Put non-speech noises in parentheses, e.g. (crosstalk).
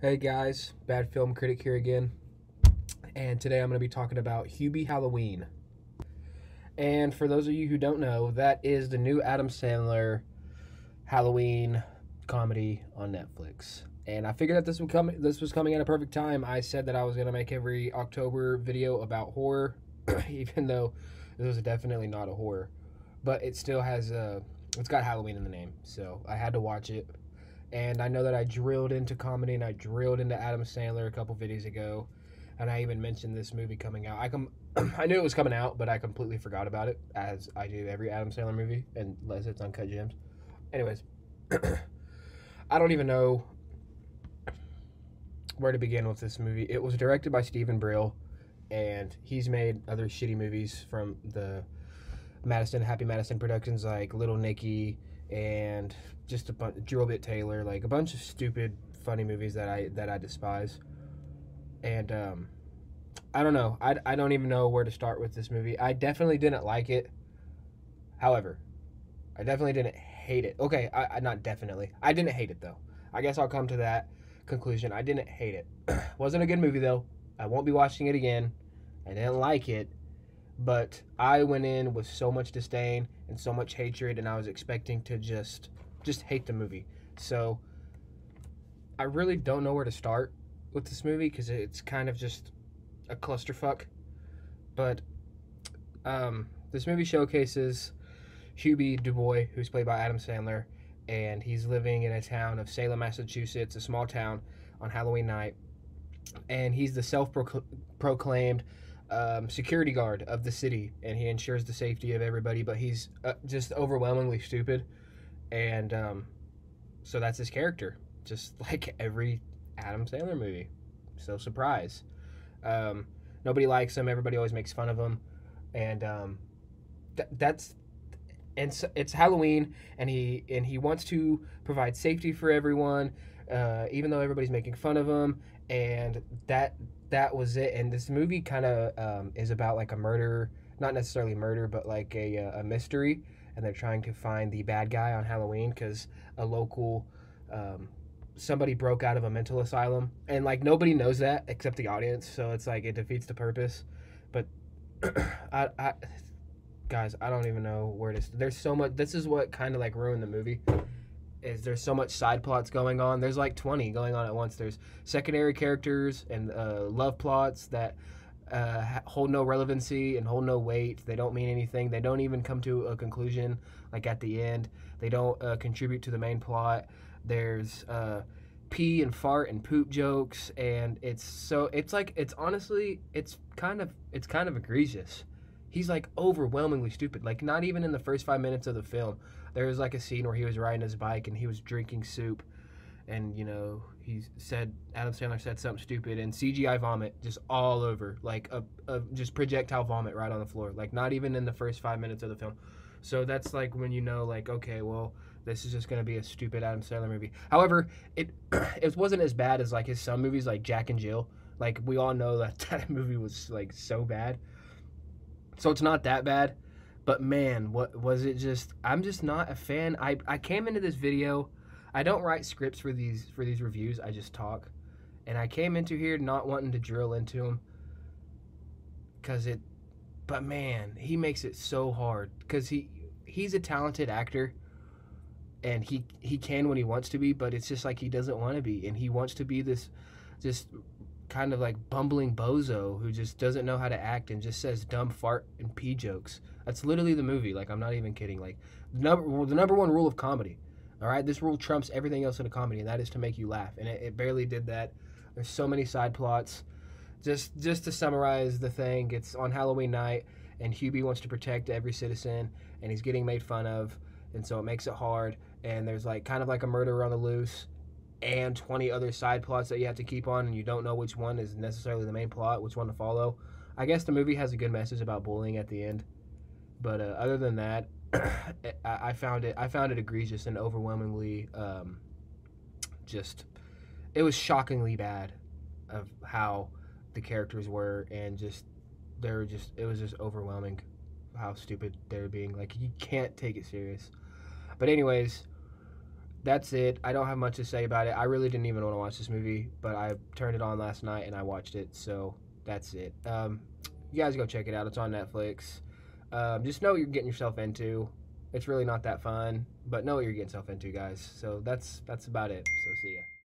Hey guys, Bad Film Critic here again. And today I'm going to be talking about Hubie Halloween. And for those of you who don't know, that is the new Adam Sandler Halloween comedy on Netflix. And I figured that this would come this was coming at a perfect time. I said that I was going to make every October video about horror, (clears throat) even though this was definitely not a horror. But it still has a it's got Halloween in the name. So I had to watch it and I know that I drilled into comedy and I drilled into Adam Sandler a couple videos ago, and I even mentioned this movie coming out. I com- (clears throat) I knew it was coming out, but I completely forgot about it, as I do every Adam Sandler movie, unless it's Uncut Gems. Anyways, (clears throat) I don't even know where to begin with this movie. It was directed by Steven Brill, and he's made other shitty movies from the Madison Happy Madison Productions, like Little Nicky and just a bunch Drillbit Taylor, like a bunch of stupid funny movies that I that I despise. And um, I don't know. I, I don't even know where to start with this movie. I definitely didn't like it. However, I definitely didn't hate it. Okay, I, I not definitely. I didn't hate it though. I guess I'll come to that conclusion. I didn't hate it. (clears throat) Wasn't a good movie though. I won't be watching it again. I didn't like it, but I went in with so much disdain and so much hatred, and I was expecting to just just hate the movie. So I really don't know where to start with this movie because it's kind of just a clusterfuck. But um, this movie showcases Hubie Dubois, who's played by Adam Sandler, and he's living in a town of Salem, Massachusetts, a small town, on Halloween night. And he's the self proclaimed um, security guard of the city, and he ensures the safety of everybody. But he's uh, just overwhelmingly stupid, and um, so that's his character, just (laughs) like every Adam Sandler movie. So surprise, um, nobody likes him. Everybody always makes fun of him, and um, th- that's and so it's Halloween, and he and he wants to provide safety for everyone, uh, even though everybody's making fun of him, and that that was it. And this movie kind of um, is about like a murder, not necessarily murder, but like a, uh, a mystery. And they're trying to find the bad guy on Halloween because a local um, somebody broke out of a mental asylum, and like nobody knows that except the audience. So it's like it defeats the purpose. But (clears throat) I, I, guys, I don't even know where to. There's so much. This is what kind of like ruined the movie is there's so much side plots going on. There's like 20 going on at once. There's secondary characters and uh, love plots that uh, hold no relevancy and hold no weight. They don't mean anything. They don't even come to a conclusion like at the end. They don't uh, contribute to the main plot. There's uh, pee and fart and poop jokes, and it's so it's like it's honestly it's kind of it's kind of egregious. He's like overwhelmingly stupid. Like not even in the first five minutes of the film there was like a scene where he was riding his bike and he was drinking soup and you know he said adam sandler said something stupid and cgi vomit just all over like a, a just projectile vomit right on the floor like not even in the first five minutes of the film. So that's like when you know like okay well this is just going to be a stupid adam sandler movie. However it (clears throat) it wasn't as bad as like his some movies like jack and jill. Like we all know that (laughs) that movie was like so bad so it's not that bad but man, what was it just I'm just not a fan. I I came into this video I don't write scripts for these for these reviews. I just talk. And I came into here not wanting to drill into them cuz it but man, he makes it so hard cuz he he's a talented actor and he he can when he wants to be, but it's just like he doesn't want to be and he wants to be this just kind of like bumbling bozo who just doesn't know how to act and just says dumb fart and pee jokes. That's literally the movie. Like I'm not even kidding. Like number the number one rule of comedy. All right, this rule trumps everything else in a comedy, and that is to make you laugh. And it, it barely did that. There's so many side plots. Just just to summarize the thing, it's on Halloween night, and Hubie wants to protect every citizen, and he's getting made fun of, and so it makes it hard. And there's like kind of like a murderer on the loose, and 20 other side plots that you have to keep on, and you don't know which one is necessarily the main plot, which one to follow. I guess the movie has a good message about bullying at the end, but uh, other than that, (clears throat) I, found it I found it egregious and overwhelmingly um, just it was shockingly bad of how the characters were and just they were just it was just overwhelming how stupid they were being like you can't take it serious but anyways that's it. I don't have much to say about it. I really didn't even want to watch this movie, but I turned it on last night and I watched it. So that's it. Um, you guys go check it out. It's on Netflix. Um, just know what you're getting yourself into. It's really not that fun, but know what you're getting yourself into, guys. So that's that's about it. So see ya.